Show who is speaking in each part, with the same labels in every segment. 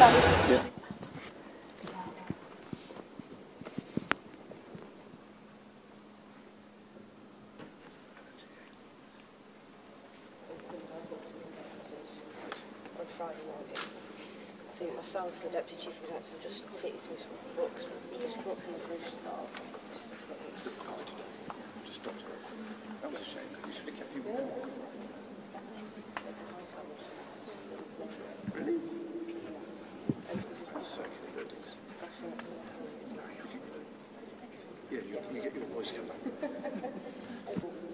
Speaker 1: Yeah. myself, the deputy chief executive, just take you through some books. Just go from the
Speaker 2: first. Yeah, you, you get your voice come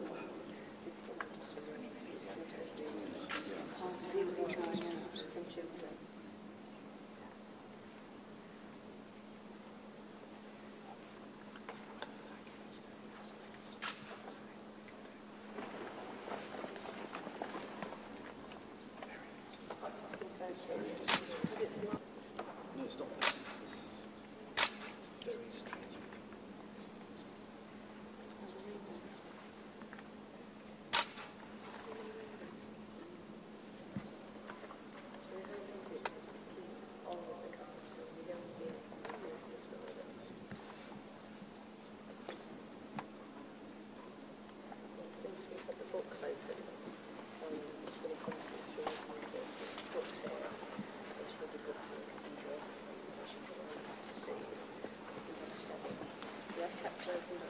Speaker 1: Gracias.